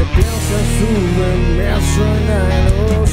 que piensas de mí, suena soy.